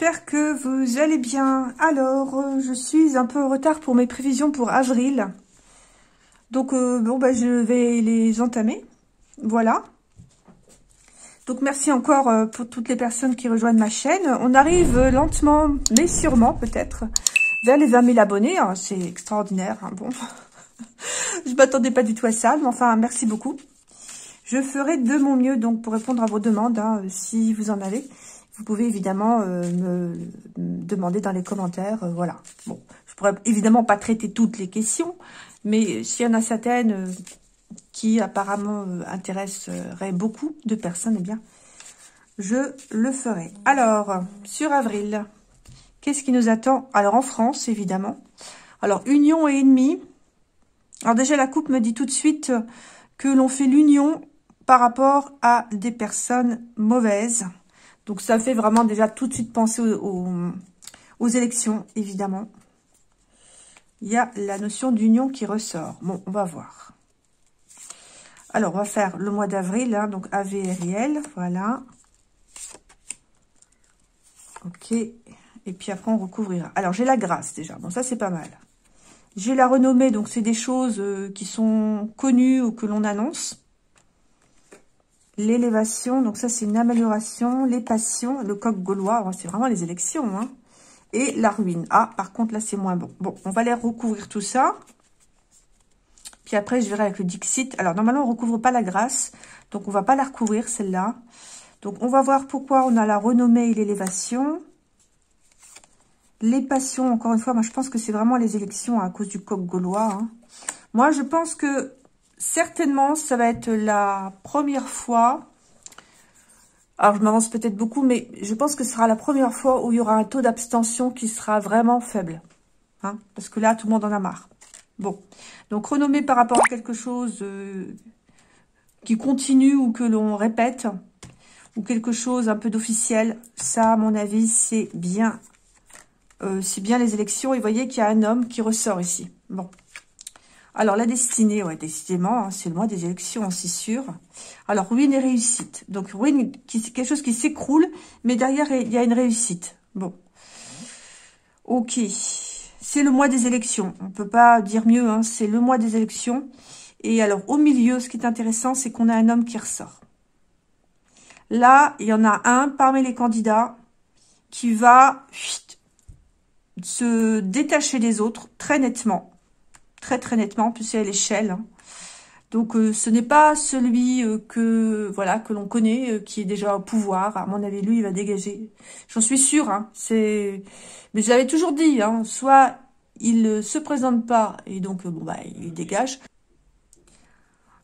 j'espère que vous allez bien. Alors, euh, je suis un peu en retard pour mes prévisions pour avril. Donc, euh, bon, bah, je vais les entamer. Voilà. Donc, merci encore euh, pour toutes les personnes qui rejoignent ma chaîne. On arrive lentement, mais sûrement, peut-être, vers les 20 000 abonnés. Hein. C'est extraordinaire. Hein. Bon, je m'attendais pas du tout à ça, mais enfin, merci beaucoup. Je ferai de mon mieux donc pour répondre à vos demandes, hein, si vous en avez. Vous pouvez évidemment euh, me, demander dans les commentaires, euh, voilà. Bon, je pourrais évidemment pas traiter toutes les questions, mais s'il y en a certaines euh, qui apparemment intéresseraient beaucoup de personnes, eh bien, je le ferai. Alors, sur avril, qu'est-ce qui nous attend? Alors, en France, évidemment. Alors, union et ennemi. Alors déjà, la coupe me dit tout de suite que l'on fait l'union par rapport à des personnes mauvaises. Donc ça fait vraiment déjà tout de suite penser aux, élections, évidemment. Il y a la notion d'union qui ressort. Bon, on va voir. Alors, on va faire le mois d'avril, hein, donc AVRIL, voilà. Ok. Et puis après, on recouvrira. Alors, j'ai la grâce déjà. Bon, ça, c'est pas mal. J'ai la renommée, donc c'est des choses euh, qui sont connues ou que l'on annonce. L'élévation, donc ça c'est une amélioration. Les passions, le coq gaulois, oh, c'est vraiment les élections. Hein. Et la ruine. Ah, par contre là c'est moins bon. Bon, on va aller recouvrir tout ça. Puis après je verrai avec le Dixit. Alors normalement on recouvre pas la grâce. Donc on va pas la recouvrir celle-là. Donc on va voir pourquoi on a la renommée et l'élévation. Les passions, encore une fois, moi je pense que c'est vraiment les élections à cause du coq gaulois. Hein. Moi je pense que certainement, ça va être la première fois. Alors, je m'avance peut-être beaucoup, mais je pense que ce sera la première fois où il y aura un taux d'abstention qui sera vraiment faible. Hein, parce que là, tout le monde en a marre. Bon, donc renommer par rapport à quelque chose euh, qui continue ou que l'on répète, ou quelque chose un peu d'officiel, ça, à mon avis, c'est bien, euh, c'est bien les élections. Et voyez qu'il y a un homme qui ressort ici. Bon, alors, la destinée, ouais, décidément, hein, c'est le mois des élections, hein, c'est sûr. Alors, ruine et réussite. Donc, ruine, c'est quelque chose qui s'écroule, mais derrière, il y a une réussite. Bon. Ok. C'est le mois des élections. On peut pas dire mieux, hein, c'est le mois des élections. Et alors, au milieu, ce qui est intéressant, c'est qu'on a un homme qui ressort. Là, il y en a un parmi les candidats qui va se détacher des autres très nettement très très nettement, plus c'est à l'échelle. Hein. Donc euh, ce n'est pas celui euh, que voilà que l'on connaît, euh, qui est déjà au pouvoir. À mon avis, lui, il va dégager. J'en suis sûre. Hein, c'est, mais je l'avais toujours dit. Hein, soit il se présente pas et donc bon bah il dégage.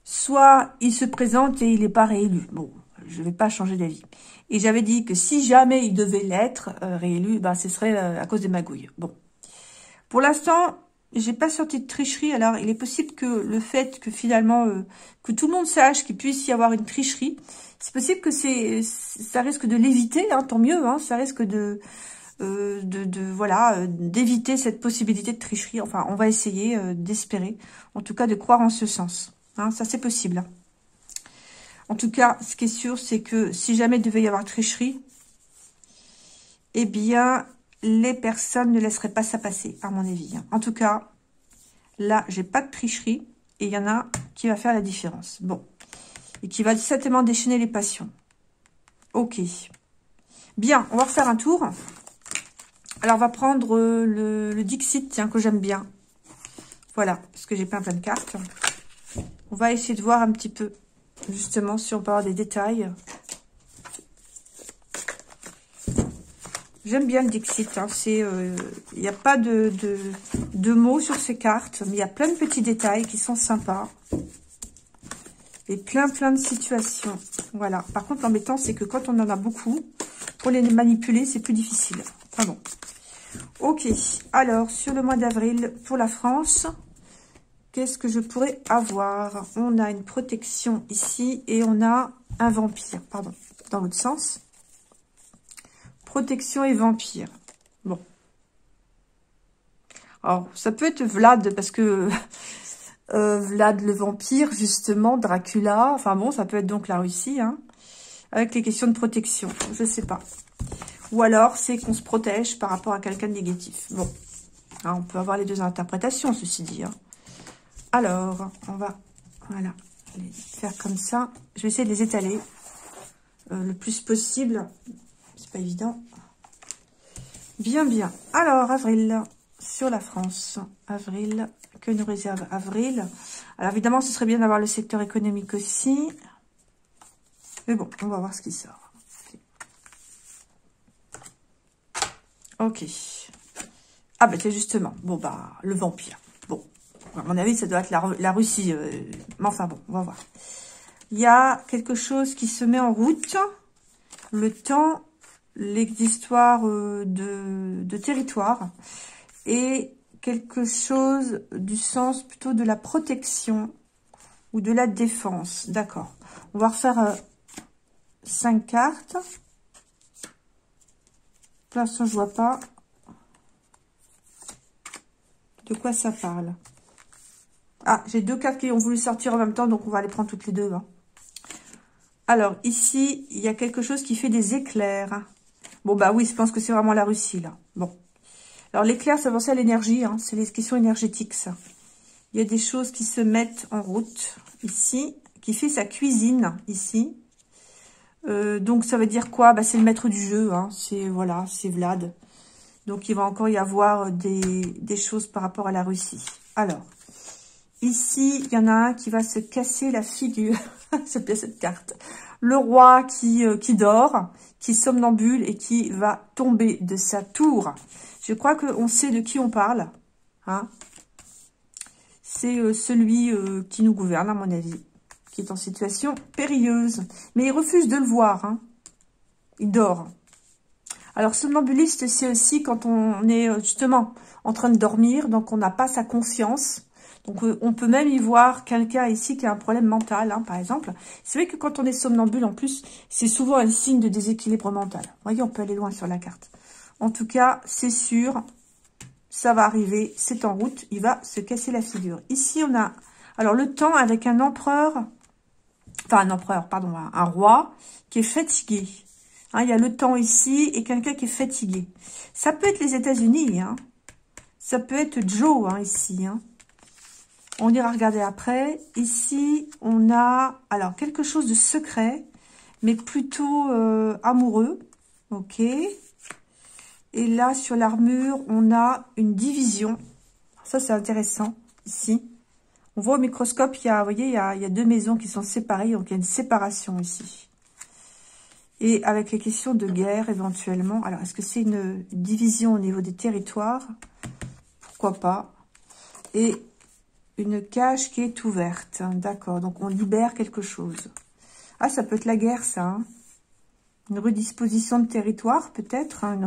Soit il se présente et il n'est pas réélu. Bon, je vais pas changer d'avis. Et j'avais dit que si jamais il devait l'être réélu, bah ce serait à cause des magouilles. Bon, pour l'instant, j'ai pas sorti de tricherie. Alors, il est possible que le fait que finalement, euh, que tout le monde sache qu'il puisse y avoir une tricherie, c'est possible que c'est, ça risque de l'éviter, hein, tant mieux, hein, ça risque de, euh, de, voilà, euh, d'éviter cette possibilité de tricherie. Enfin, on va essayer d'espérer, en tout cas de croire en ce sens. Hein, ça, c'est possible. En tout cas, ce qui est sûr, c'est que si jamais il devait y avoir tricherie, eh bien, les personnes ne laisseraient pas ça passer, à mon avis. Hein. En tout cas, là, j'ai pas de tricherie. Et il y en a qui va faire la différence. Bon. Et qui va certainement déchaîner les passions. Ok. Bien, on va refaire un tour. Alors, on va prendre le, le Dixit, tiens, que j'aime bien. Voilà, parce que j'ai plein plein de cartes. On va essayer de voir un petit peu, justement, si on peut avoir des détails. J'aime bien le Dixit. Hein. Il n'y euh, a pas de, de, mots sur ces cartes, mais il y a plein de petits détails qui sont sympas. Et plein, plein de situations. Voilà. Par contre, l'embêtant, c'est que quand on en a beaucoup, pour les manipuler, c'est plus difficile. Enfin bon. Ok. Alors, sur le mois d'avril, pour la France, qu'est-ce que je pourrais avoir? On a une protection ici et on a un vampire. Pardon. Dans l'autre sens. Protection et vampire. Bon. Alors, ça peut être Vlad, parce que euh, Vlad le vampire, justement, Dracula. Enfin bon, ça peut être donc la Russie, hein, avec les questions de protection. Je sais pas. Ou alors, c'est qu'on se protège par rapport à quelqu'un de négatif. Bon, on peut avoir les deux interprétations, ceci dit. Hein. Alors, on va, voilà, les faire comme ça. Je vais essayer de les étaler euh, le plus possible. C'est pas évident. Bien, bien. Alors, avril, sur la France. Avril, que nous réserve avril? Alors, évidemment, ce serait bien d'avoir le secteur économique aussi. Mais bon, on va voir ce qui sort. Ok. Ah, ben, c'est justement. Bon, bah, le vampire. Bon, à mon avis, ça doit être la, Russie. Euh, mais enfin, bon, on va voir. Il y a quelque chose qui se met en route. Le temps, les histoires euh, de, territoire. Et quelque chose du sens plutôt de la protection ou de la défense. D'accord. On va refaire euh, 5 cartes. Pour l'instant, je vois pas de quoi ça parle. Ah, j'ai deux cartes qui ont voulu sortir en même temps, donc on va les prendre toutes les deux. Hein. Alors, ici, il y a quelque chose qui fait des éclairs. Bon, bah oui, je pense que c'est vraiment la Russie, là. Bon. Alors, l'éclair, ça pense à l'énergie, hein. c'est les questions énergétiques, ça. Il y a des choses qui se mettent en route, ici, qui fait sa cuisine, ici. Euh, donc, ça veut dire quoi? Bah, C'est le maître du jeu. Hein. C'est voilà, c'est Vlad. Donc, il va encore y avoir des, des choses par rapport à la Russie. Alors, ici, il y en a un qui va se casser la figure. C'est bien cette carte. Le roi qui, euh, qui dort, qui somnambule et qui va tomber de sa tour. Je crois qu'on sait de qui on parle. Hein C'est euh, celui qui nous gouverne, à mon avis qui est en situation périlleuse. Mais il refuse de le voir. Hein. Il dort. Alors, somnambuliste, c'est aussi quand on est euh, justement en train de dormir, donc on n'a pas sa conscience. Donc, euh, on peut même y voir quelqu'un ici qui a un problème mental, hein, par exemple. C'est vrai que quand on est somnambule, en plus, c'est souvent un signe de déséquilibre mental. Vous voyez, on peut aller loin sur la carte. En tout cas, c'est sûr, ça va arriver, c'est en route, il va se casser la figure. Ici, on a alors le temps avec un empereur enfin un empereur, pardon, un, roi qui est fatigué. Hein, il y a le temps ici et quelqu'un qui est fatigué. Ça peut être les États-Unis, hein. ça peut être Joe hein, ici. Hein. On ira regarder après. Ici, on a alors quelque chose de secret, mais plutôt euh, amoureux. Ok. Et là, sur l'armure, on a une division. Ça, c'est intéressant, ici. On voit au microscope, il y a, vous voyez, il y a, deux maisons qui sont séparées, donc il y a une séparation ici. Et avec les questions de guerre, éventuellement. Alors, est-ce que c'est une division au niveau des territoires? Pourquoi pas? Et une cage qui est ouverte. D'accord, donc on libère quelque chose. Ah, ça peut être la guerre, ça. Hein. une redisposition de territoire, peut-être. Hein,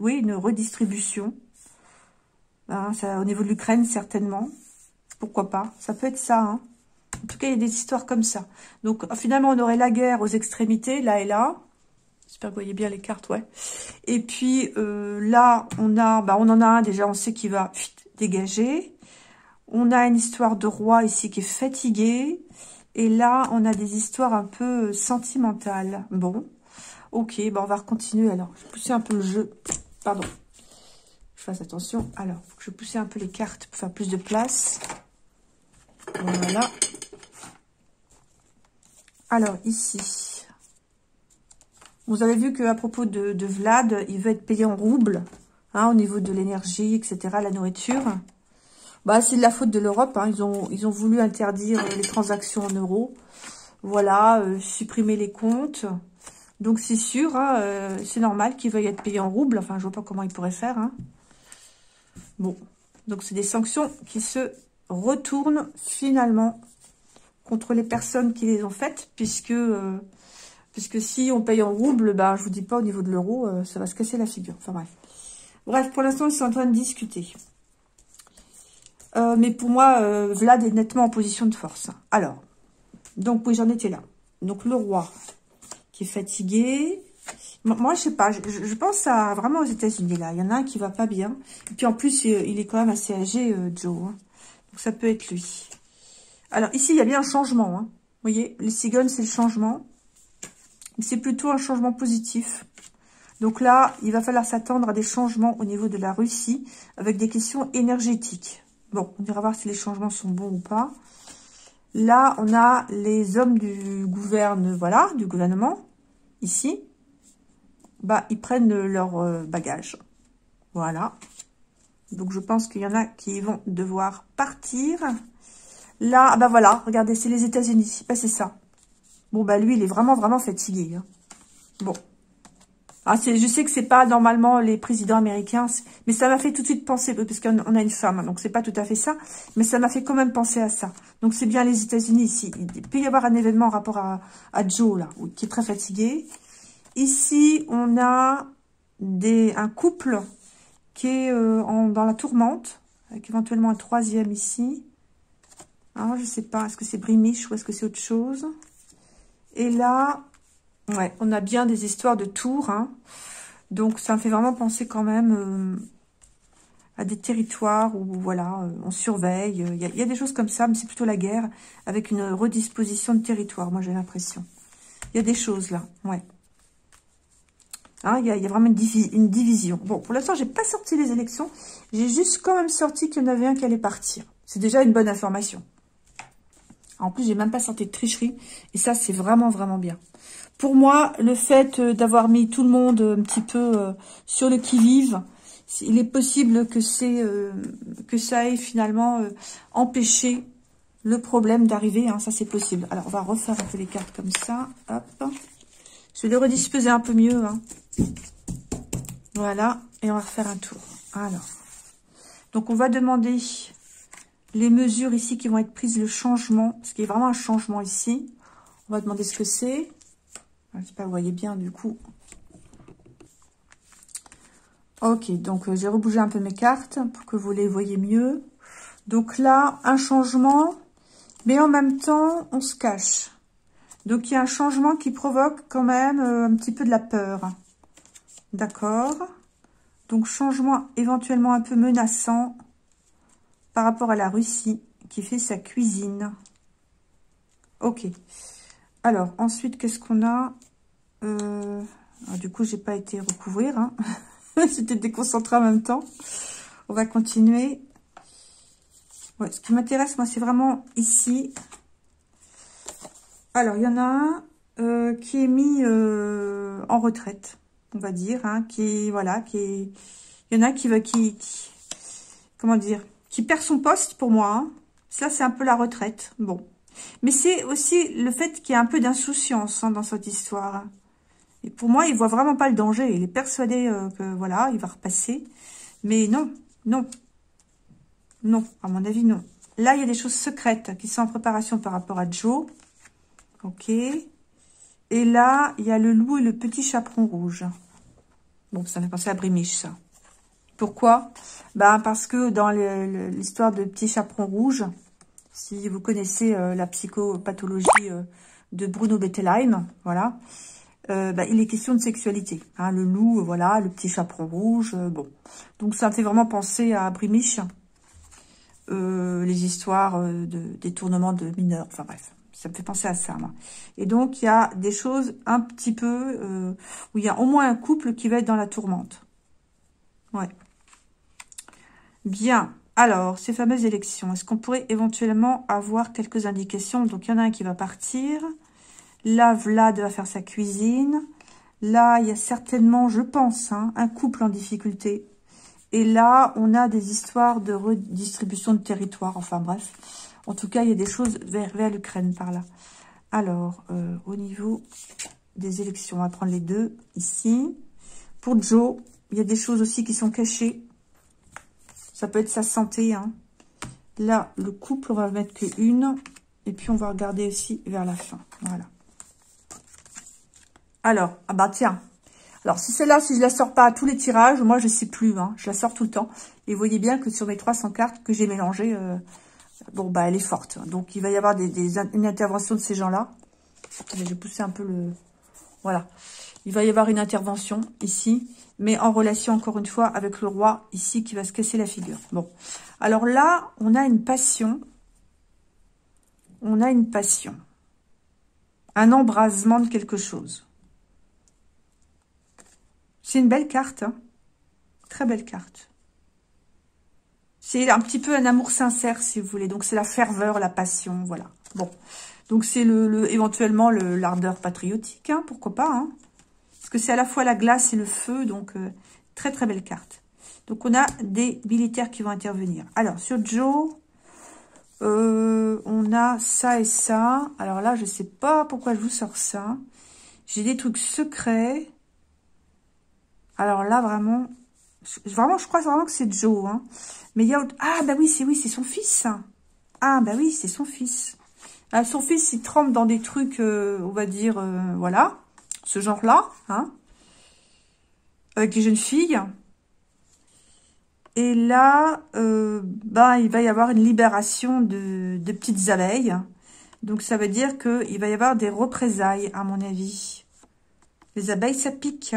oui, une redistribution. Ça, au niveau de l'Ukraine, certainement pourquoi pas? Ça peut être ça, hein. En tout cas, il y a des histoires comme ça. Donc, finalement, on aurait la guerre aux extrémités, là et là. J'espère que vous voyez bien les cartes, ouais. Et puis, euh, là, on a, bah, on en a un, déjà, on sait qu'il va dégager. On a une histoire de roi ici qui est fatigué. Et là, on a des histoires un peu sentimentales. Bon, ok, bah, on va continuer alors. Je vais pousser un peu le jeu. Pardon. Je fasse attention. Alors, faut que je un peu les cartes pour faire plus de place. Voilà. Alors, ici. Vous avez vu qu'à propos de, Vlad, il veut être payé en rouble, hein, au niveau de l'énergie, etc., la nourriture. Bah, c'est de la faute de l'Europe. Hein. Ils, ont, ils ont voulu interdire les transactions en euros. Voilà, euh, supprimer les comptes. Donc, c'est sûr, hein, euh, c'est normal qu'il veuille être payé en rouble. Enfin, je vois pas comment il pourrait faire. Bon, donc c'est des sanctions qui se retourne finalement contre les personnes qui les ont faites, puisque, euh, puisque si on paye en rouble, bah, je vous dis pas au niveau de l'euro, euh, ça va se casser la figure. Enfin bref. Bref, pour l'instant, ils sont en train de discuter. Euh, mais pour moi, Vlad est nettement en position de force. Alors, donc oui, j'en étais là. Donc le roi qui est fatigué. Moi, je sais pas, je, pense à vraiment aux États-Unis là. Il y en a un qui va pas bien. Et puis en plus, il est quand même assez âgé, Joe. Hein. Donc, ça peut être lui. Alors, ici, il y a bien un changement. Hein. Vous voyez, les cigognes, c'est le changement. C'est plutôt un changement positif. Donc là, il va falloir s'attendre à des changements au niveau de la Russie avec des questions énergétiques. Bon, on ira voir si les changements sont bons ou pas. Là, on a les hommes du gouvernement, voilà, du gouvernement, ici. Bah, ils prennent leur euh, bagage. Voilà. Donc, je pense qu'il y en a qui vont devoir partir. Là, ah bah voilà, regardez, c'est les États-Unis. Bah, c'est ça. Bon, bah lui, il est vraiment, vraiment fatigué. Hein. Bon. Ah, je sais que c'est pas normalement les présidents américains, mais ça m'a fait tout de suite penser, parce qu'on a une femme, hein, donc c'est pas tout à fait ça, mais ça m'a fait quand même penser à ça. Donc c'est bien les États-Unis ici. Il peut y avoir un événement en rapport à, Joe, là, qui est très fatigué. Ici, on a un couple qui est euh, dans la tourmente, avec éventuellement un troisième ici. Alors, je sais pas, est-ce que c'est Brimiche ou est-ce que c'est autre chose? Et là, Ouais, on a bien des histoires de tours. Hein. Donc, ça me fait vraiment penser quand même euh, à des territoires où, voilà, euh, on surveille. Il y, a, des choses comme ça, mais c'est plutôt la guerre avec une redisposition de territoire, moi, j'ai l'impression. Il y a des choses là, ouais. Hein, il, y a, vraiment une, division. Bon, pour l'instant, j'ai pas sorti les élections. J'ai juste quand même sorti qu'il y en avait un qui allait partir. C'est déjà une bonne information. En plus, j'ai même pas sorti de tricherie. Et ça, c'est vraiment, vraiment bien. Pour moi, le fait euh, d'avoir mis tout le monde un petit peu euh, sur le qui-vive, il est possible que c'est euh, que ça ait finalement empêché le problème d'arriver. Hein, ça, c'est possible. Alors, on va refaire un peu les cartes comme ça. Hop. Je vais les redisposer un peu mieux. Hein. Voilà. Et on va refaire un tour. Alors. Donc, on va demander les mesures ici qui vont être prises, le changement. Parce qu'il y a vraiment un changement ici. On va demander ce que c'est. Je sais pas, vous voyez bien du coup. Ok, donc euh, j'ai rebougé un peu mes cartes pour que vous les voyez mieux. Donc là, un changement, mais en même temps, on se cache. Donc il y a un changement qui provoque quand même euh, un petit peu de la peur. D'accord Donc changement éventuellement un peu menaçant par rapport à la Russie qui fait sa cuisine. Ok. Alors, ensuite, qu'est-ce qu'on a euh, Du coup, j'ai pas été recouvrir. Hein. J'étais déconcentrée en même temps. On va continuer. Ce qui m'intéresse, moi, c'est vraiment ici. Alors, il y en a un euh, qui est mis euh, en retraite, on va dire. Hein, qui voilà, qui. Il y en a qui va... Qui, comment dire Qui perd son poste, pour moi. Hein. Ça, c'est un peu la retraite. Bon, mais c'est aussi le fait qu'il y a un peu d'insouciance hein, dans cette histoire. Et pour moi, il voit vraiment pas le danger. Il est persuadé euh, que, voilà, il va repasser. Mais non, non. Non, à mon avis, non. Là, il y a des choses secrètes qui sont en préparation par rapport à Joe. Ok. Et là, il y a le loup et le petit chaperon rouge. Bon, ça fait penser à Brimiche, ça. Pourquoi? Ben, Parce que dans l'histoire de Petit Chaperon Rouge, si vous connaissez euh, la psychopathologie euh, de Bruno Bettelheim, voilà, euh, bah, il est question de sexualité. Hein, le loup, voilà, le petit chaperon rouge, bon. Donc ça me fait vraiment penser à Brimiche, les histoires de détournement de mineurs, enfin bref. Ça me fait penser à ça. Et donc, il y a des choses un petit peu... où il y a au moins un couple qui va être dans la tourmente. Ouais. Bien. Alors, ces fameuses élections, est-ce qu'on pourrait éventuellement avoir quelques indications? Donc, il y en a un qui va partir. Là, Vlad va faire sa cuisine. Là, il y a certainement, je pense, hein, un couple en difficulté. Et là, on a des histoires de redistribution de territoire. Enfin, bref. En tout cas, il y a des choses vers, vers l'Ukraine par là. Alors, euh, au niveau des élections, on va prendre les deux ici. Pour Joe, il y a des choses aussi qui sont cachées ça peut être sa santé. Hein. Là, le couple, on va mettre que une. Et puis, on va regarder aussi vers la fin. Voilà. Alors, ah bah tiens. Alors, si celle-là, si je la sors pas à tous les tirages, moi, je sais plus. Hein, je la sors tout le temps. Et vous voyez bien que sur mes 300 cartes que j'ai mélangées, euh, bon, bah, elle est forte. Donc, il va y avoir des, une intervention de ces gens-là. Je vais pousser un peu le... Voilà. Il va y avoir une intervention ici mais en relation, encore une fois, avec le roi, ici, qui va se casser la figure. Bon, alors là, on a une passion. On a une passion. Un embrasement de quelque chose. C'est une belle carte. Hein. Très belle carte. C'est un petit peu un amour sincère, si vous voulez. Donc, c'est la ferveur, la passion, voilà. Bon. Donc, c'est le, éventuellement l'ardeur patriotique, hein, pourquoi pas. Hein. Que c'est à la fois la glace et le feu, donc euh, très, très belle carte. Donc, on a des militaires qui vont intervenir. Alors, sur Joe, euh, on a ça et ça. Alors là, je sais pas pourquoi je vous sors ça. J'ai des trucs secrets. Alors là, vraiment, vraiment, je crois vraiment que c'est Joe. Hein. Mais il y a... Ah, bah oui, c'est oui, c'est son fils. Ah, bah oui, c'est son fils. Ah, son fils, il trempe dans des trucs, euh, on va dire, voilà, ce genre-là, hein, avec les jeunes filles. Et là, bah, il va y avoir une libération de, de petites abeilles. Donc, ça veut dire qu'il va y avoir des représailles, à mon avis. Les abeilles, ça pique.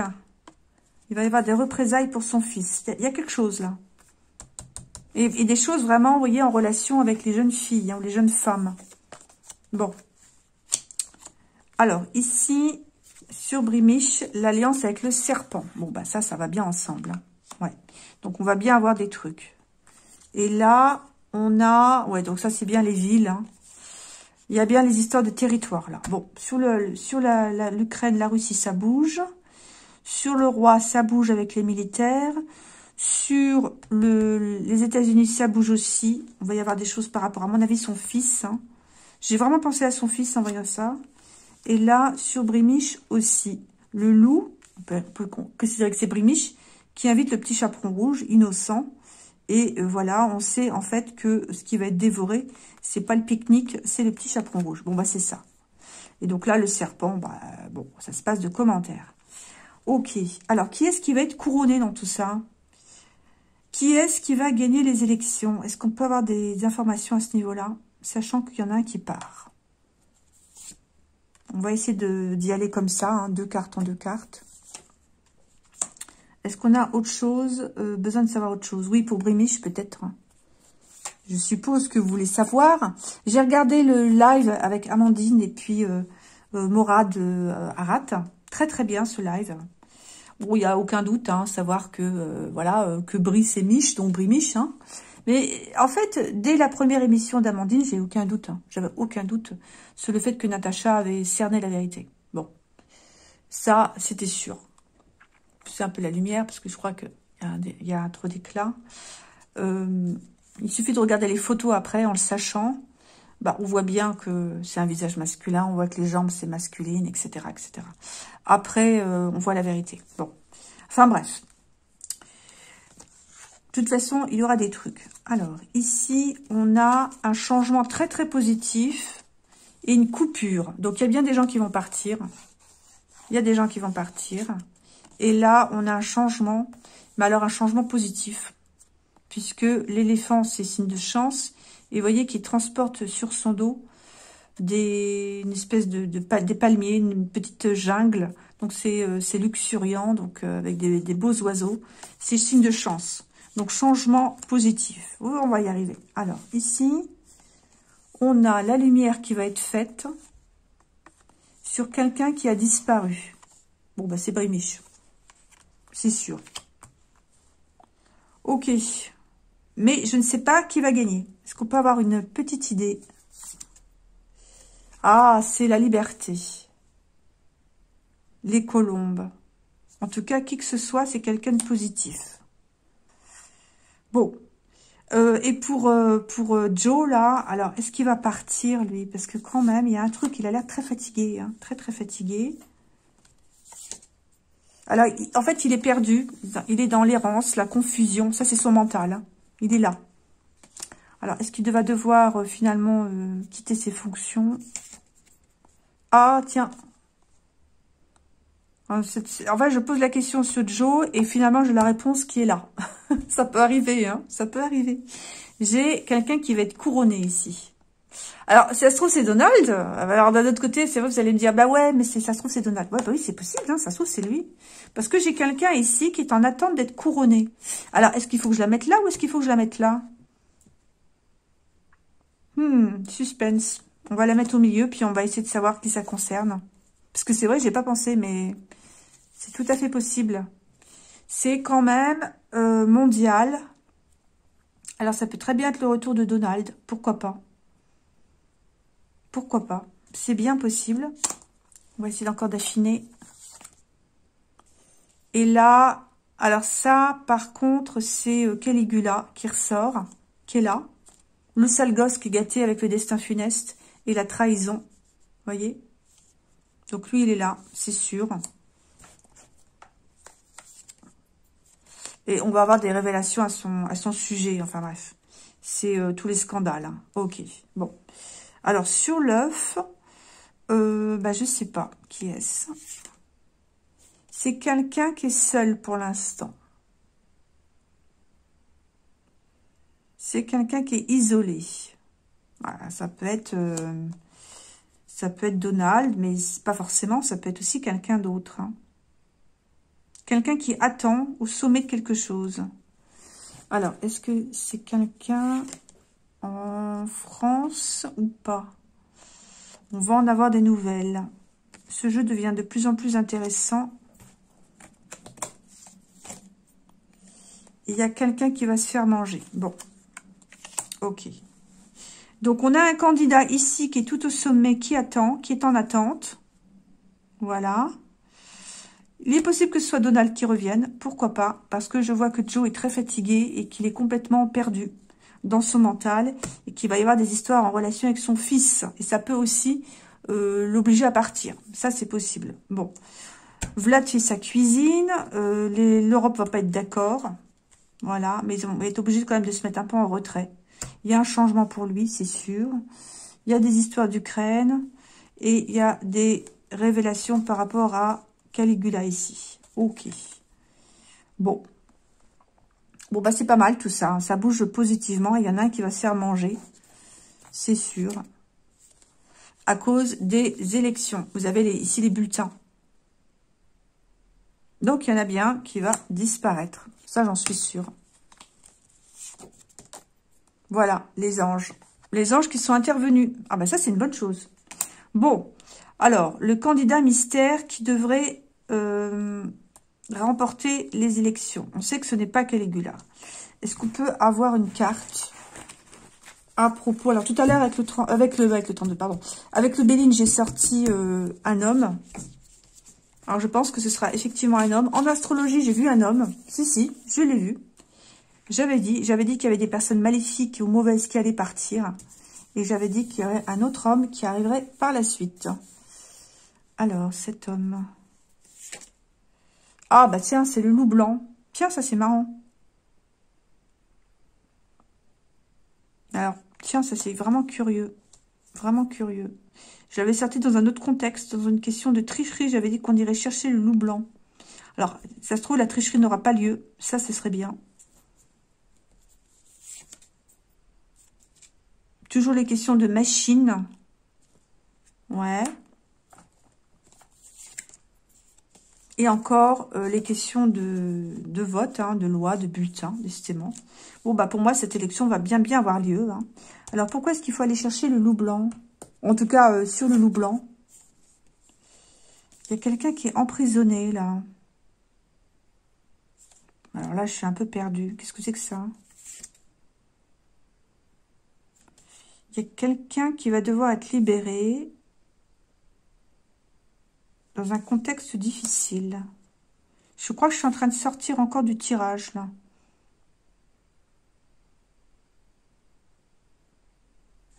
Il va y avoir des représailles pour son fils. Il y a quelque chose, là. Et, des choses vraiment, vous voyez, en relation avec les jeunes filles hein, ou les jeunes femmes. Bon. Alors, ici, sur Brimiche, l'alliance avec le serpent. Bon, bah ça, ça va bien ensemble. Hein. Ouais. Donc, on va bien avoir des trucs. Et là, on a... Ouais, donc ça, c'est bien les villes. Hein. Il y a bien les histoires de territoire, là. Bon, sur l'Ukraine, sur la, la Russie, ça bouge. Sur le roi, ça bouge avec les militaires. Sur le, les États-Unis, ça bouge aussi. On va y avoir des choses par rapport à mon avis, son fils. Hein. J'ai vraiment pensé à son fils en voyant ça. Et là, sur Brimiche aussi. Le loup, on peut, que c'est Brimiche, qui invite le petit chaperon rouge, innocent. Et euh, voilà, on sait en fait que ce qui va être dévoré, c'est pas le pique-nique, c'est le petit chaperon rouge. Bon, bah c'est ça. Et donc là, le serpent, bah bon, ça se passe de commentaires. Ok, alors qui est-ce qui va être couronné dans tout ça? Qui est-ce qui va gagner les élections? Est-ce qu'on peut avoir des informations à ce niveau-là? Sachant qu'il y en a un qui part. On va essayer d'y aller comme ça, hein, deux cartes en deux cartes. Est-ce qu'on a autre chose euh, Besoin de savoir autre chose? Oui, pour Brimiche, peut-être. Je suppose que vous voulez savoir. J'ai regardé le live avec Amandine et puis euh, euh, Morad Arat. Très, très bien, ce live. Bon, il n'y a aucun doute, hein, savoir que voilà que Brie c'est Mich, donc Brie Mich. Hein. Mais en fait, dès la première émission d'Amandine, j'ai aucun doute. Hein. J'avais aucun doute sur le fait que Natacha avait cerné la vérité. Bon, ça, c'était sûr. C'est un peu la lumière, parce que je crois qu'il y, a trop d'éclat. Euh, il suffit de regarder les photos après, en le sachant. Bah, on voit bien que c'est un visage masculin, on voit que les jambes, c'est masculine, etc., etc. Après, euh, on voit la vérité. Bon. Enfin, bref. De toute façon, il y aura des trucs. Alors, ici, on a un changement très, très positif et une coupure. Donc, il y a bien des gens qui vont partir. Il y a des gens qui vont partir. Et là, on a un changement, mais alors un changement positif. Puisque l'éléphant, c'est signe de chance. Et vous voyez qu'il transporte sur son dos des, une espèce de, palmiers, une petite jungle. Donc c'est euh, luxuriant, donc euh, avec des, beaux oiseaux. C'est signe de chance. Donc changement positif. on va y arriver. Alors ici, on a la lumière qui va être faite sur quelqu'un qui a disparu. Bon, bah c'est Brémiche. C'est sûr. Ok. Mais je ne sais pas qui va gagner. Est-ce qu'on peut avoir une petite idée? Ah, c'est la liberté. Les colombes. En tout cas, qui que ce soit, c'est quelqu'un de positif. Bon. Euh, et pour, euh, pour euh, Joe, là, alors, est-ce qu'il va partir, lui? Parce que quand même, il y a un truc, il a l'air très fatigué. Hein, très, très fatigué. Alors, en fait, il est perdu. Il est dans l'errance, la confusion. Ça, c'est son mental. Hein. Il est là. Alors, est-ce qu'il va devoir finalement quitter ses fonctions? Ah, tiens. En fait, je pose la question sur Joe et finalement, j'ai la réponse qui est là. ça peut arriver, hein Ça peut arriver. J'ai quelqu'un qui va être couronné ici. Alors, ça se trouve, c'est Donald. Alors, d'un autre côté, c'est vrai, vous allez me dire, bah ouais, mais ça se trouve, c'est Donald. Ouais, bah oui, c'est possible, hein, ça se trouve, c'est lui. Parce que j'ai quelqu'un ici qui est en attente d'être couronné. Alors, est-ce qu'il faut que je la mette là ou est-ce qu'il faut que je la mette là? Hmm, suspense. On va la mettre au milieu, puis on va essayer de savoir qui ça concerne. Parce que c'est vrai, j'ai pas pensé, mais c'est tout à fait possible. C'est quand même euh, mondial. Alors, ça peut très bien être le retour de Donald. Pourquoi pas? Pourquoi pas? C'est bien possible. On va essayer encore d'affiner. Et là, alors ça, par contre, c'est euh, Caligula qui ressort, qui est là. Le sale gosse qui est gâté avec le destin funeste et la trahison. voyez? Donc lui, il est là, c'est sûr. Et on va avoir des révélations à son, à son sujet. Enfin bref, c'est euh, tous les scandales. Hein. Ok, bon. Alors sur l'œuf, euh, bah, je sais pas qui est-ce. C'est quelqu'un qui est seul pour l'instant. C'est quelqu'un qui est isolé. Voilà, ça peut être... Euh, ça peut être Donald, mais pas forcément. Ça peut être aussi quelqu'un d'autre. Hein. Quelqu'un qui attend au sommet de quelque chose. Alors, est-ce que c'est quelqu'un en France ou pas? On va en avoir des nouvelles. Ce jeu devient de plus en plus intéressant. Il y a quelqu'un qui va se faire manger. Bon. Ok. Donc, on a un candidat ici qui est tout au sommet, qui attend, qui est en attente. Voilà. Il est possible que ce soit Donald qui revienne. Pourquoi pas? Parce que je vois que Joe est très fatigué et qu'il est complètement perdu dans son mental et qu'il va y avoir des histoires en relation avec son fils. Et ça peut aussi euh, l'obliger à partir. Ça, c'est possible. Bon. Vlad fait sa cuisine. Euh, L'Europe va pas être d'accord. Voilà. Mais ils vont être obligés quand même de se mettre un peu en retrait. Il y a un changement pour lui, c'est sûr. Il y a des histoires d'Ukraine. Et il y a des révélations par rapport à Caligula ici. Ok. Bon. Bon, bah c'est pas mal tout ça. Hein. Ça bouge positivement. Il y en a un qui va se faire manger. C'est sûr. À cause des élections. Vous avez ici les bulletins. Donc, il y en a bien qui va disparaître. Ça, j'en suis sûre. Voilà, les anges. Les anges qui sont intervenus. Ah ben ça, c'est une bonne chose. Bon, alors, le candidat mystère qui devrait euh, remporter les élections. On sait que ce n'est pas Caligula. Est-ce qu'on peut avoir une carte à propos Alors, tout à l'heure, avec le, avec le, avec le 32, pardon, avec le Béline, j'ai sorti euh, un homme. Alors, je pense que ce sera effectivement un homme. En astrologie, j'ai vu un homme. Si, si, je l'ai vu. J'avais dit, j'avais dit qu'il y avait des personnes maléfiques ou mauvaises qui allaient partir. Et j'avais dit qu'il y aurait un autre homme qui arriverait par la suite. Alors, cet homme... Ah, bah tiens, c'est le loup blanc. Tiens, ça, c'est marrant. Alors, tiens, ça, c'est vraiment curieux. Vraiment curieux. Je l'avais sorti dans un autre contexte, dans une question de tricherie. J'avais dit qu'on irait chercher le loup blanc. Alors, ça se trouve, la tricherie n'aura pas lieu. Ça, ce serait bien. Toujours les questions de machine. Ouais. Et encore, euh, les questions de, vote, hein, de loi, de bulletin, décidément. Bon, bah pour moi, cette élection va bien bien avoir lieu. Hein. Alors, pourquoi est-ce qu'il faut aller chercher le loup blanc? En tout cas, euh, sur le loup blanc. Il y a quelqu'un qui est emprisonné, là. Alors là, je suis un peu perdue. Qu'est-ce que c'est que ça? Il y a quelqu'un qui va devoir être libéré dans un contexte difficile. Je crois que je suis en train de sortir encore du tirage, là.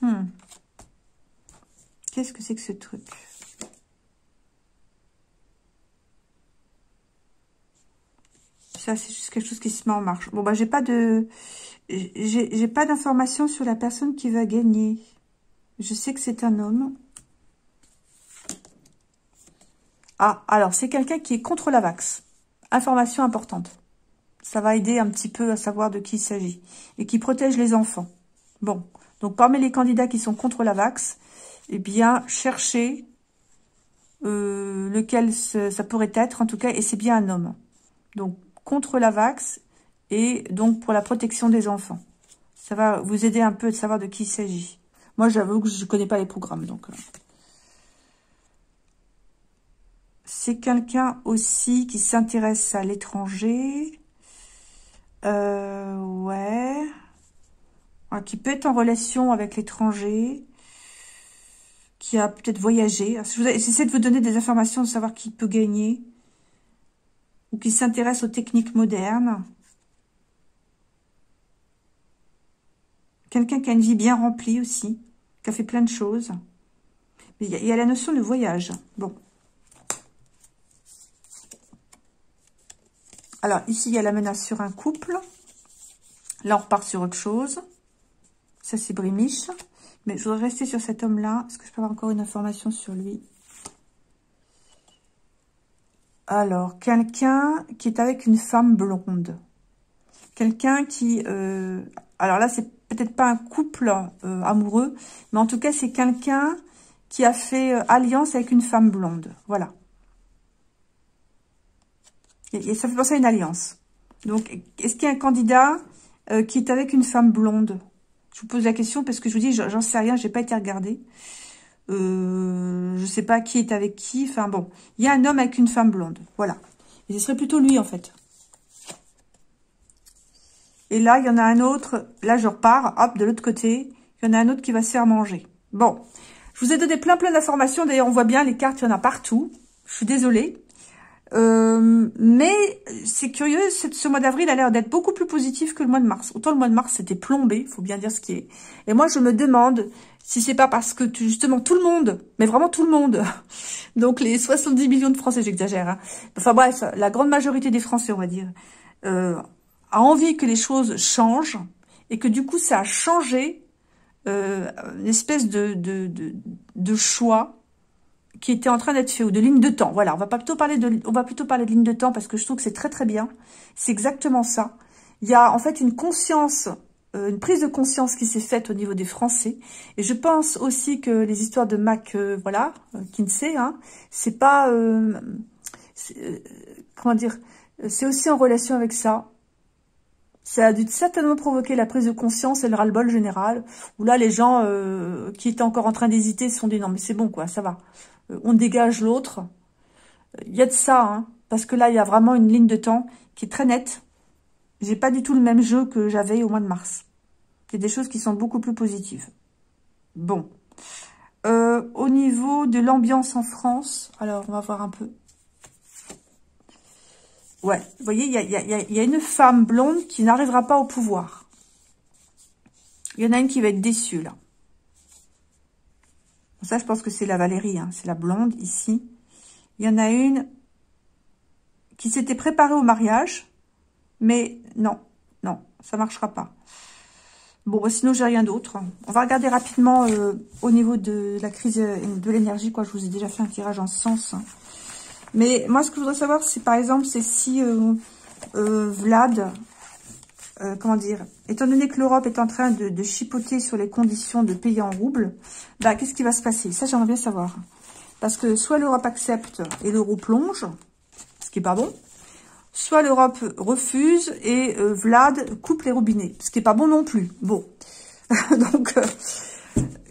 Hmm. Qu'est-ce que c'est que ce truc? Ça, c'est juste quelque chose qui se met en marche. Bon, bah, j'ai pas de... J'ai pas d'informations sur la personne qui va gagner. Je sais que c'est un homme. Ah, alors, c'est quelqu'un qui est contre la vax. Information importante. Ça va aider un petit peu à savoir de qui il s'agit. Et qui protège les enfants. Bon, donc parmi les candidats qui sont contre la vax, eh bien, cherchez euh, lequel ça pourrait être, en tout cas, et c'est bien un homme. Donc, contre la vax et donc pour la protection des enfants. Ça va vous aider un peu de savoir de qui il s'agit. Moi, j'avoue que je ne connais pas les programmes, donc... Euh C'est quelqu'un aussi qui s'intéresse à l'étranger. Euh, ouais. Qui peut être en relation avec l'étranger. Qui a peut-être voyagé. J'essaie de vous donner des informations, de savoir qui peut gagner. Ou qui s'intéresse aux techniques modernes. Quelqu'un qui a une vie bien remplie aussi. Qui a fait plein de choses. il y a la notion de voyage. Bon. Alors, ici, il y a la menace sur un couple. Là, on repart sur autre chose. Ça, c'est Brimiche. Mais je voudrais rester sur cet homme-là. Est-ce que je peux avoir encore une information sur lui? Alors, quelqu'un qui est avec une femme blonde. Quelqu'un qui... Euh, alors là, c'est peut-être pas un couple euh, amoureux, mais en tout cas, c'est quelqu'un qui a fait euh, alliance avec une femme blonde. Voilà. Et, ça fait penser à une alliance. Donc, est-ce qu'il y a un candidat euh, qui est avec une femme blonde? Je vous pose la question parce que je vous dis, j'en sais rien, j'ai pas été regardée. Euh, je sais pas qui est avec qui. Enfin bon, il y a un homme avec une femme blonde. Voilà. Et ce serait plutôt lui en fait. Et là, il y en a un autre. Là, je repars. Hop, de l'autre côté. Il y en a un autre qui va se faire manger. Bon. Je vous ai donné plein plein d'informations. D'ailleurs, on voit bien les cartes, il y en a partout. Je suis désolée. Euh, mais c'est curieux, ce mois d'avril a l'air d'être beaucoup plus positif que le mois de mars. Autant le mois de mars, c'était plombé, faut bien dire ce qui est. Et moi, je me demande si c'est pas parce que justement tout le monde, mais vraiment tout le monde, donc les 70 millions de Français, j'exagère, hein. enfin bref, la grande majorité des Français, on va dire, euh, a envie que les choses changent et que du coup, ça a changé euh, une espèce de, de, de, de choix qui était en train d'être fait, ou de ligne de temps. Voilà, on va pas plutôt parler de, on va plutôt parler de ligne de temps parce que je trouve que c'est très très bien. C'est exactement ça. Il y a en fait une conscience, euh, une prise de conscience qui s'est faite au niveau des Français. Et je pense aussi que les histoires de Mac, euh, voilà, euh, Kinsey, hein, c'est pas, comment dire, c'est aussi en relation avec ça. Ça a dû certainement provoquer la prise de conscience et le ras-le-bol général, où là, les gens qui étaient encore en train d'hésiter se sont dit, non, mais c'est bon, quoi, ça va. Euh, on dégage l'autre. Il y a de ça, hein, parce que là, il y a vraiment une ligne de temps qui est très nette. J'ai pas du tout le même jeu que j'avais au mois de mars. Il y a des choses qui sont beaucoup plus positives. Bon. Euh, au niveau de l'ambiance en France, alors on va voir un peu. Ouais, vous voyez, il y a, y a, une femme blonde qui n'arrivera pas au pouvoir. Il y en a une qui va être déçue, là. Ça, je pense que c'est la Valérie, hein. c'est la blonde ici. Il y en a une qui s'était préparée au mariage, mais non, non, ça marchera pas. Bon, bah, sinon, j'ai rien d'autre. On va regarder rapidement euh, au niveau de la crise de l'énergie. quoi. Je vous ai déjà fait un tirage en ce sens. Hein. Mais moi, ce que je voudrais savoir, c'est par exemple, c'est si euh, euh, Vlad euh, comment dire, étant donné que l'Europe est en train de, chipoter sur les conditions de payer en roubles, bah, qu'est-ce qui va se passer? Ça, j'aimerais bien savoir. Parce que soit l'Europe accepte et l'euro plonge, ce qui est pas bon, soit l'Europe refuse et euh, Vlad coupe les robinets, ce qui est pas bon non plus. Bon, donc euh,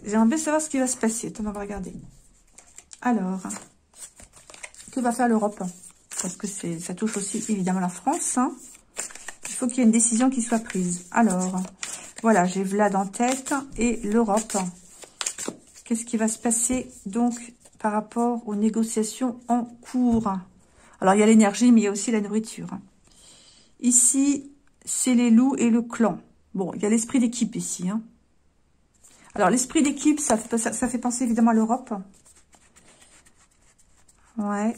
j'aimerais bien savoir ce qui va se passer. Attends, on va regarder. Alors, que va faire l'Europe? Parce que ça touche aussi évidemment la France, hein faut qu'il y ait une décision qui soit prise. Alors, voilà, j'ai Vlad en tête et l'Europe. Qu'est-ce qui va se passer donc par rapport aux négociations en cours? Alors, il y a l'énergie, mais il y a aussi la nourriture. Ici, c'est les loups et le clan. Bon, il y a l'esprit d'équipe ici. Hein. Alors, l'esprit d'équipe, ça, ça, fait penser évidemment à l'Europe. Ouais.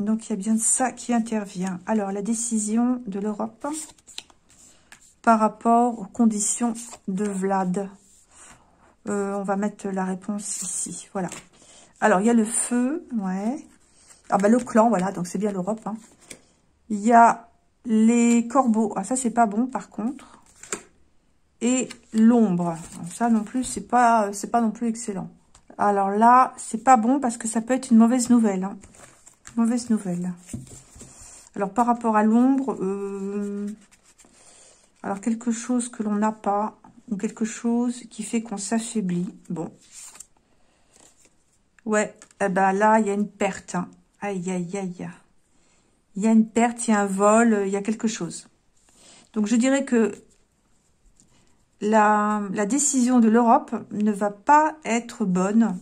Donc, il y a bien ça qui intervient. Alors, la décision de l'Europe par rapport aux conditions de Vlad. Euh, on va mettre la réponse ici. Voilà. Alors, il y a le feu. Ouais. Ah, bah, le clan, voilà. Donc, c'est bien l'Europe. Hein. Il y a les corbeaux. Ah, ça, c'est pas bon, par contre. Et l'ombre. Ça, non plus, c'est pas, pas non plus excellent. Alors là, c'est pas bon parce que ça peut être une mauvaise nouvelle. Hein. Mauvaise nouvelle. Alors, par rapport à l'ombre, euh, alors, quelque chose que l'on n'a pas, ou quelque chose qui fait qu'on s'affaiblit. Bon. Ouais, eh ben là, il y a une perte. Hein. Aïe, aïe, aïe. Il y a une perte, il y a un vol, il y a quelque chose. Donc, je dirais que la, la décision de l'Europe ne va pas être bonne.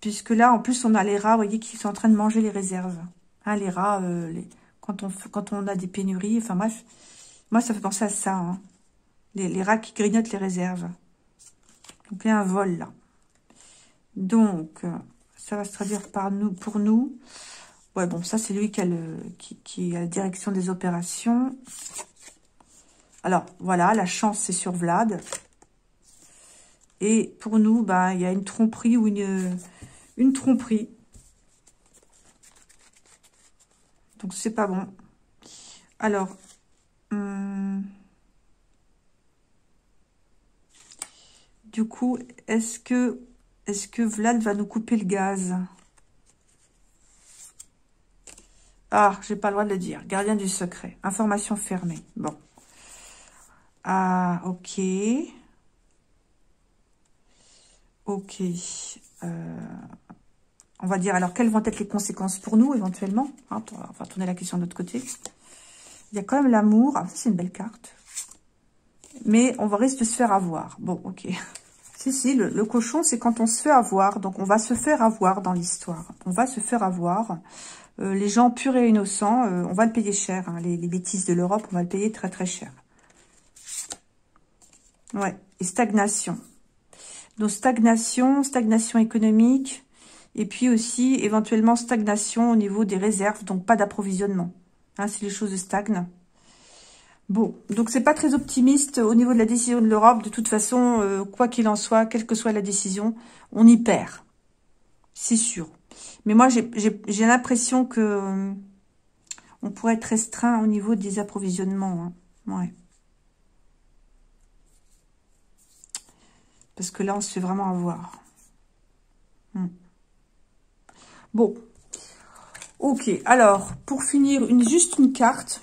Puisque là, en plus, on a les rats, vous voyez, qui sont en train de manger les réserves. Hein, les rats, euh, quand, on, a des pénuries, enfin bref. Moi, ça fait penser à ça. Hein. Les, rats qui grignotent les réserves. Donc, il y a un vol, là. Donc, ça va se traduire par nous, pour nous. Ouais, bon, ça, c'est lui qui a, le, la direction des opérations. Alors, voilà, la chance, c'est sur Vlad. Et pour nous, bah, il y a une tromperie ou une, une tromperie. Donc, c'est pas bon. Alors, hum, du coup, est-ce que, est-ce que Vlad va nous couper le gaz? Ah, j'ai pas le droit de le dire. Gardien du secret. Information fermée. Bon. Ah, ok. Ok. Euh, on va dire, alors, quelles vont être les conséquences pour nous, éventuellement hein, On va tourner la question de l'autre côté. Il y a quand même l'amour. Ah, c'est une belle carte. Mais on va risque de se faire avoir. Bon, ok. Si, si, le, cochon, c'est quand on se fait avoir. Donc, on va se faire avoir dans l'histoire. On va se faire avoir. Euh, les gens purs et innocents, euh, on va le payer cher. Hein. Les, bêtises de l'Europe, on va le payer très, très cher. Ouais, et stagnation. Donc, stagnation, stagnation économique. Et puis aussi, éventuellement, stagnation au niveau des réserves. Donc, pas d'approvisionnement. Hein, si les choses stagnent. Bon, donc c'est pas très optimiste au niveau de la décision de l'Europe. De toute façon, euh, quoi qu'il en soit, quelle que soit la décision, on y perd. C'est sûr. Mais moi, j'ai l'impression que euh, on pourrait être restreint au niveau des approvisionnements. Hein. Ouais. Parce que là, on se fait vraiment avoir. Hmm. Bon. Ok, alors, pour finir, une, juste une carte.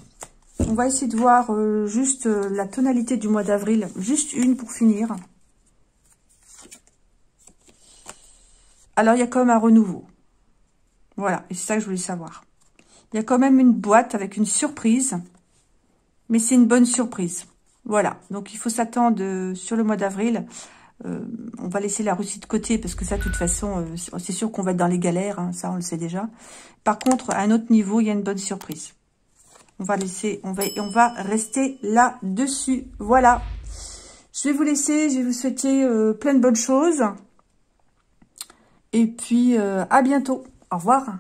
On va essayer de voir euh, juste euh, la tonalité du mois d'avril. Juste une pour finir. Alors, il y a quand même un renouveau. Voilà, et c'est ça que je voulais savoir. Il y a quand même une boîte avec une surprise. Mais c'est une bonne surprise. Voilà, donc il faut s'attendre euh, sur le mois d'avril. On va laisser la Russie de côté parce que ça, de toute façon, c'est sûr qu'on va être dans les galères. Hein, ça, on le sait déjà. Par contre, à un autre niveau, il y a une bonne surprise. On va laisser, on va, on va rester là-dessus. Voilà. Je vais vous laisser. Je vais vous souhaiter euh, plein de bonnes choses. Et puis, euh, à bientôt. Au revoir.